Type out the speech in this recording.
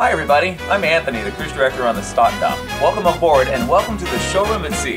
Hi everybody, I'm Anthony, the cruise director on the Stotendam. Welcome aboard and welcome to the showroom at sea.